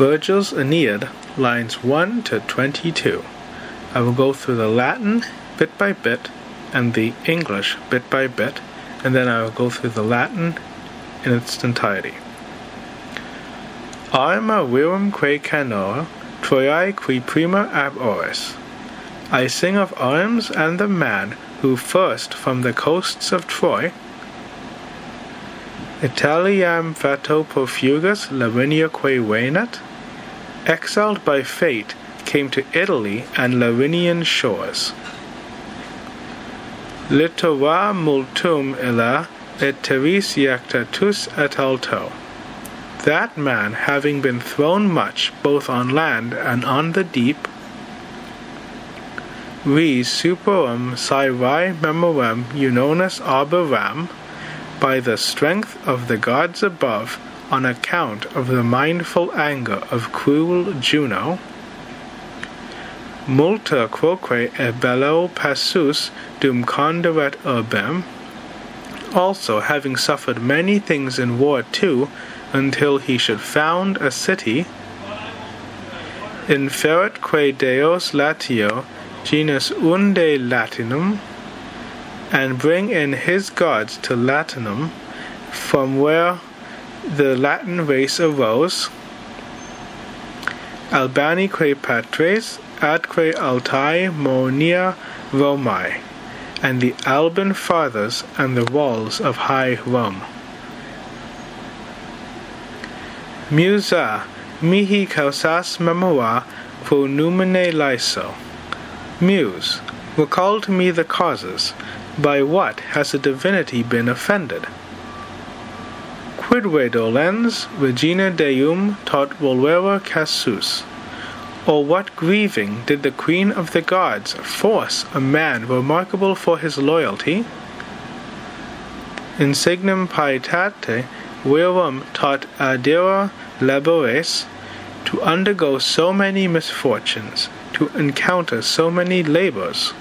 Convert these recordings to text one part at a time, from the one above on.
Virgil's Aeneid, lines 1 to 22. I will go through the Latin bit by bit and the English bit by bit, and then I will go through the Latin in its entirety. Arma virum quae canoa, Troiae qui prima ab oris. I sing of arms and the man who first from the coasts of Troy Italiam fato profugus Lavinia Laviniaque venat, exiled by fate, came to Italy and Lavinian shores. Litora multum illa et terris iactatus et alto. That man, having been thrown much both on land and on the deep, res superum saevae memorem Iunonis arboram, by the strength of the gods above, on account of the mindful anger of cruel Juno. Multa quoque e bello passus dum conduet urbem, also having suffered many things in war too, until he should found a city, inferit quae deos latio genus unde latinum, and bring in his gods to Latinum, from where the Latin race arose, Albanique patres, adque altae moenia Romae, and the Alban fathers and the walls of high Rome. Musa, mihi causas memora pro numine lyso. Muse, recall to me the causes by what has a divinity been offended? Quidve dolens regina deum tot volvere casus? Or oh, what grieving did the queen of the gods force a man remarkable for his loyalty? Insignum pietate virum tot adira labores, to undergo so many misfortunes, to encounter so many labors.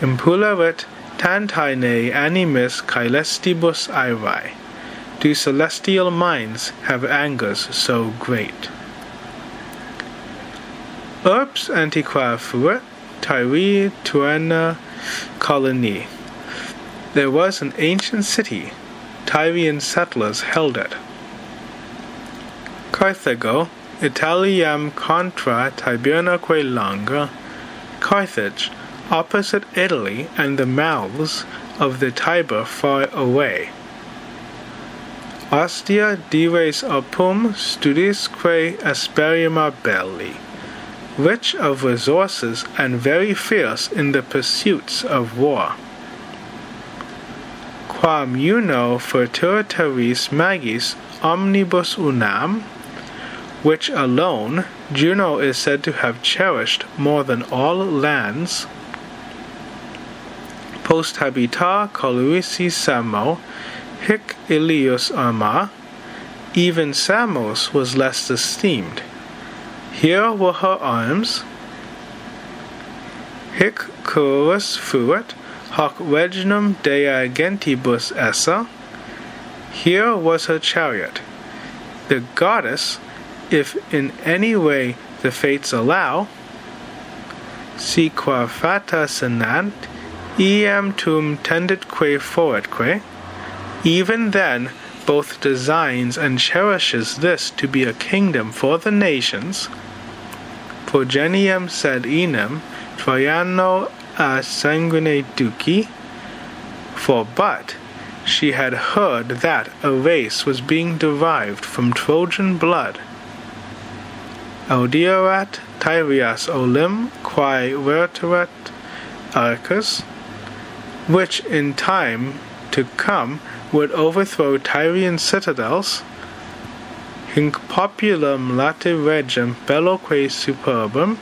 Impulavet tantae animis caelestibus aevae. Do celestial minds have angers so great? Urbs antiqua fuit, Tyri Tuana colony. There was an ancient city. Tyrian settlers held it. Carthago, Italiam contra Tibernaque longa. Carthage, opposite Italy and the mouths of the Tiber far away. Ostia dives opum studisque asperima belli, rich of resources and very fierce in the pursuits of war. Quam uno fortuitaris magis omnibus unam, which alone Juno is said to have cherished more than all lands, post habita coluisi Samo, hic Ilius Arma, even Samos was less esteemed. Here were her arms, hic curus fuit, hoc regnum dea gentibus essa. Here was her chariot. The goddess, if in any way the fates allow, si qua fata senant, Iam tum tenditque foetque, even then both designs and cherishes this to be a kingdom for the nations. Progenium sed inem Troiano a sanguine duci, for but she had heard that a race was being derived from Trojan blood. Audierat Tyrias olim quae verterat Arcus, which in time to come would overthrow Tyrian citadels, hinc populum late regem belloque superbum,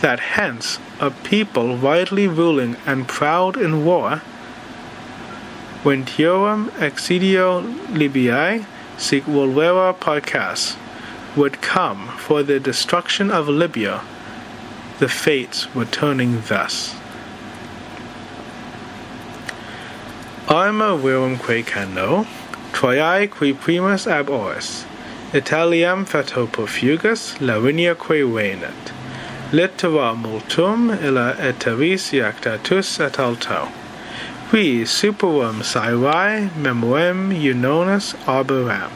that hence a people widely ruling and proud in war, ventiorum exidio Libyae sic volvera parcas, would come for the destruction of Libya, the fates were turning thus. Arma virumque cando, Troiae qui primus ab oris, Italiam fato profugus, Laviniaque venet, Littera multum illa eteris iactatus et alto. Qui superum saevae memoem unonis arboram,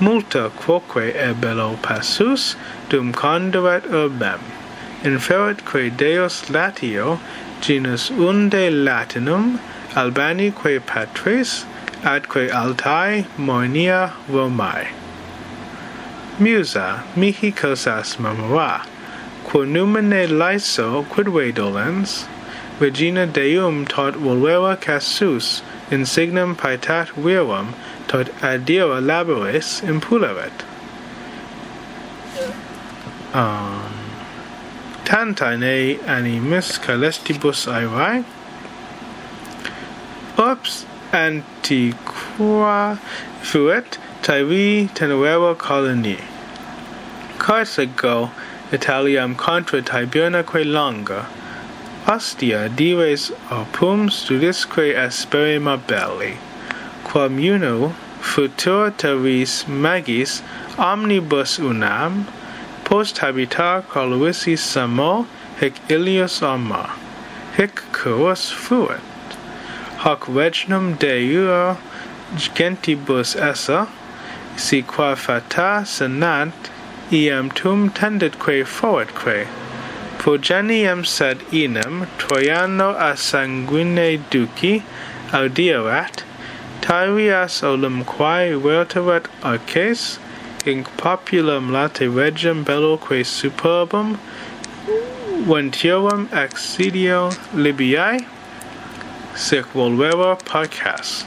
Multa quoque ebello passus, dum conduet urbem, Inferit quae Deus Latio, genus unde Latinum, Albani quae patris, atque altae moenia Romae. Musa, mihi cosas memora quo numine laiso quidve dolens, regina deum tot volvera cassus, insignum paetat virum, tot adira labores impuleret. Um, tantae ne animis calestibus aerae, Ups antiqua fuit Tyri tenuera colony. Carsago Italiam contra Tibernaque longa. Ostia dives opum studisque asperima belli. Quam uno futur teris magis omnibus unam post habitar coluissi samo hic ilius ama. Hic curus fuit. hoc regnum Deiura gentibus essa, si qua fata senat, iam tum tendetque foetque. Progeniem sed inem Troiano a sanguine duci audierat, Tyrias olum quae verteret arces, inc populum late regem belloque superbum, ventiorum excidio Libiae, sic volvera parcas